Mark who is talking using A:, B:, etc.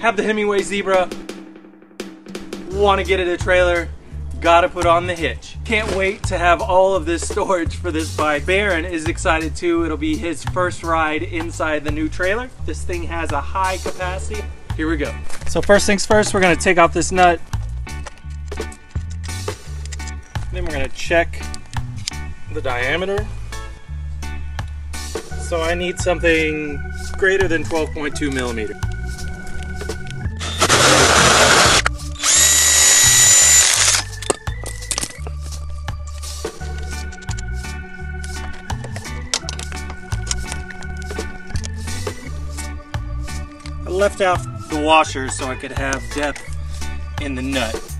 A: have the Himiway Zebra, want to get it a trailer, gotta put on the hitch. Can't wait to have all of this storage for this bike. Baron is excited too. It'll be his first ride inside the new trailer. This thing has a high capacity. Here we go. So first things first, we're gonna take off this nut. Then we're gonna check the diameter. So I need something greater than 12.2 millimeter. I left out the washers so I could have depth in the nut.